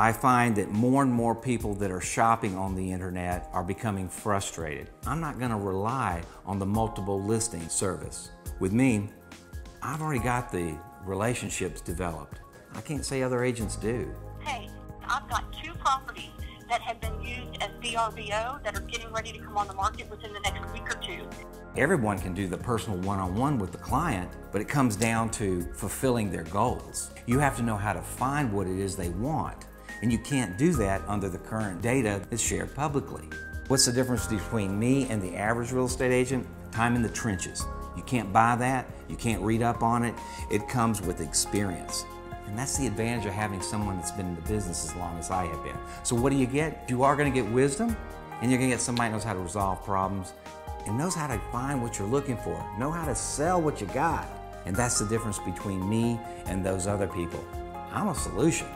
I find that more and more people that are shopping on the internet are becoming frustrated. I'm not going to rely on the multiple listing service. With me, I've already got the relationships developed. I can't say other agents do. Hey, I've got two properties that have been used as VRBO that are getting ready to come on the market within the next week or two. Everyone can do the personal one-on-one with the client, but it comes down to fulfilling their goals. You have to know how to find what it is they want, and you can't do that under the current data that's shared publicly. What's the difference between me and the average real estate agent? Time in the trenches. You can't buy that, you can't read up on it. It comes with experience. And that's the advantage of having someone that's been in the business as long as I have been. So what do you get? You are gonna get wisdom, and you're gonna get somebody who knows how to resolve problems and knows how to find what you're looking for, know how to sell what you got. And that's the difference between me and those other people. I'm a solution.